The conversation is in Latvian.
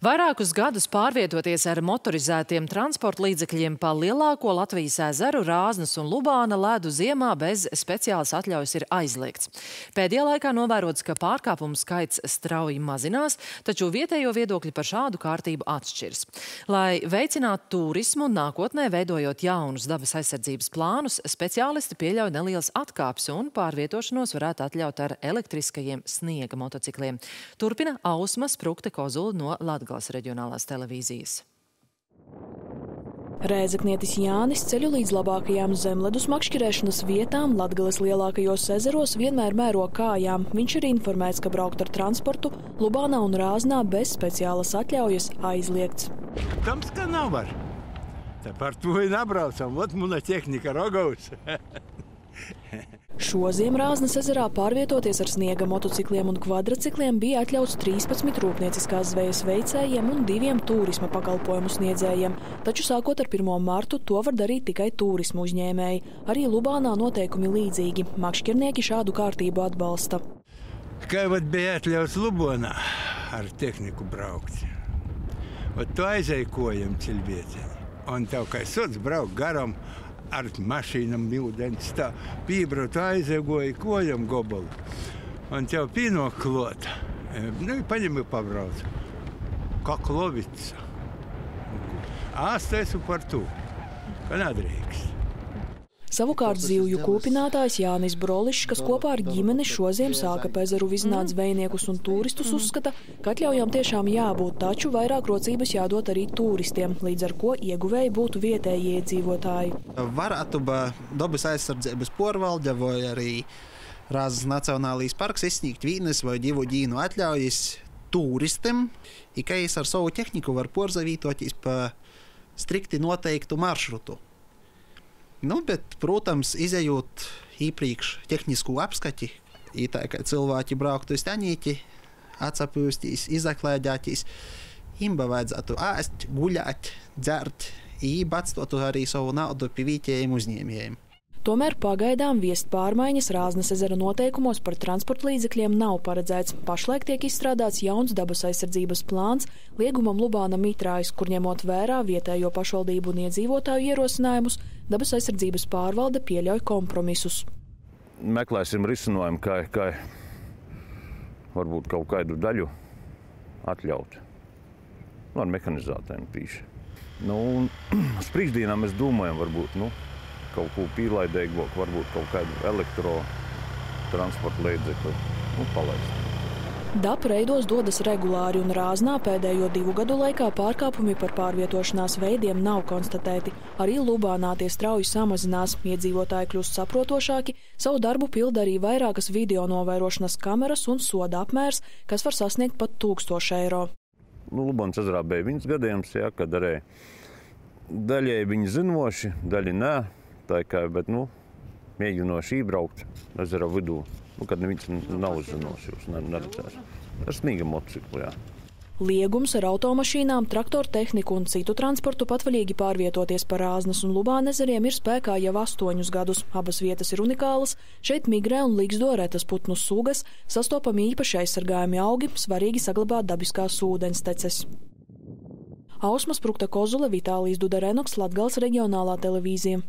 Vairākus gadus pārvietoties ar motorizētiem transporta līdzekļiem pa lielāko Latvijas ezeru, Rāznas un Lubāna ledu ziemā bez speciālas atļaujas ir aizliegts. Pēdējā laikā novērots, ka pārkāpumu skaits strauji mazinās, taču vietējo viedokļi par šādu kārtību atšķirs. Lai veicinātu turismu, nākotnē veidojot jaunus dabas aizsardzības plānus, speciālisti pieļauj nelielas atkāpes un pārvietošanos varētu atļaut ar elektriskajiem sniega motocikliem. Turpina Ausma Sprukte Kozula no Latgales. Latgales reģionālās televīzijas. Rēzaknietis Jānis ceļu līdz labākajām zemledus makšķerēšanas vietām Latgales lielākajos ezeros vienmēr mēro kājām. Viņš ir informēts, ka braukt ar transportu Lubānā un Rāznā bez speciālas atļaujas aizliegts. Tam ska nav var. Tā par to ir nabraucam, ot muna tehnika rogaus. Šoziem Rāznas ezerā pārvietoties ar sniega motocikliem un kvadracikliem bija atļauts 13 rūpnieciskās zvejas veicējiem un diviem turisma pakalpojumu sniedzējiem, taču sākot ar 1. martu to var darīt tikai turismu uzņēmēji. Arī Lubānā noteikumi līdzīgi. Makšķernieki šādu kārtību atbalsta. Kā jau bija atļauts Lubonā ar tehniku braukt, Ot, tu aizēji kojam cilvēciņi, un tev kā sots braukt garam ar mašīnām, ūdens, tā pībrot aizegoja kojam gobalu. Un tev pīnoklot, nu, paņem ir pabrauc. Kā klovica. Āstēsu par to, ka nedrīkst. Savukārt zivju kūpinātājs Jānis Brolišs, kas kopā ar ģimeni šoziem sāka pezaru vizināt zvejniekus un turistus, uzskata, ka atļaujām tiešām jābūt, taču vairāk rocības jādod arī turistiem, līdz ar ko ieguvēji būtu vietējie iedzīvotāji. Varētu dabas aizsardzības porvalde vai arī Rāzas Nacionālais parks izsniegt vīnes vai divu ģīnu atļaujas turistiem, tikai ar savu tehniku var porzavītoties pa strikti noteiktu maršrutu. Nu, bet, protams, izējot iepriekš tehnisku apskati, tā kā cilvēki brauktu uz taņīti, atsapūstīs, izaklēdētīs, imba vajadzētu ēst, guļāt, dzert, ībatstot arī savu naudu pie vietējiem uzņēmējiem. Tomēr pagaidām viest pārmaiņas Rāznas ezera noteikumos par transporta līdzekļiem nav paredzēts. Pašlaik tiek izstrādāts jauns dabas aizsardzības plāns liegumam Lubāna Mitrājas, kur ņemot vērā vietējo pašvaldību un iedzīvotāju ierosinājumus, dabas aizsardzības pārvalde pieļauj kompromisus. Meklēsim risinājumu, kā, kā varbūt kaut kādu daļu atļaut nu, ar mehanizētājiem pīši. Nu, priekšdienām mēs domājam, varbūt. Nu, kaut ko pīlaidīgāku, varbūt kaut kādu elektrotransporta līdzekli nu, palaist. DAP reidos dodas regulāri un rāznā pēdējo divu gadu laikā pārkāpumi par pārvietošanās veidiem nav konstatēti. Arī Lubānā tie strauji samazinās, iedzīvotāji kļūst saprotošāki, savu darbu pilda arī vairākas video novērošanas kameras un soda apmērs, kas var sasniegt pat 1000 eiro. Nu, Lubāns ezerā bija viens gadījums, jā, kad arī daļai viņi zinoši, daļai nē tā kā, bet, nu, mēģinoši iebraukt ezera vidū, nu, kad neviens nav uzzinošs, jūs neredzēs. Ar sniega motociklu, jā. Liegums ar automašīnām, traktoru tehniku un citu transportu patvaļīgi pārvietoties pa Rāznas un Lubāna ezeriem ir spēkā jau astoņus gadus. Abas vietas ir unikālas. Šeit migrē un līgzdo retas putnu sugas, sastopami īpaši aizsargājami augi, svarīgi saglabāt dabiskās ūdensteces. Ausmas Prukta Kozule, Vitālijas Dudarenoks, Latgals reģionālā televīzija.